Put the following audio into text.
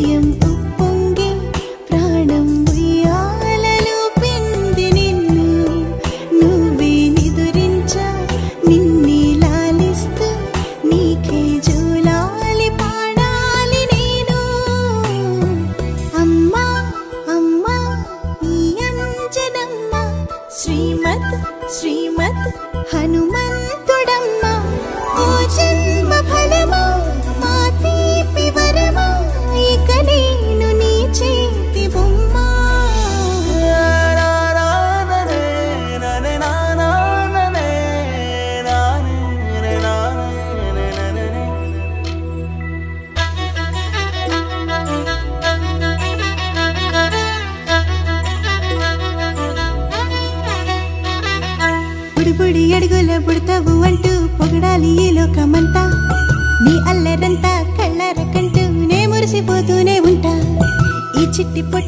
హృదయం ఉప్పొంగి ప్రాణం ఉయ్యాలలో పింది నిన్ను నువ్వే నిదురించా నిన్నే లాలిస్తూ నీకే జోలాలి పాడాలి నేను అమ్మా అమ్మా ఈ అంజనమ్మ శ్రీమత్ శ్రీమత్ హనుమ అడుగుల పుడతావు అంటూ పొగడాలి ఈ లోకమంతా. నీ అల్లరంతా కళ్ళారకంటూనే నే మురిసిపోతూనే ఉంటా. ఈ చిట్టి పొట్టి